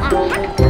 Ha ha ha!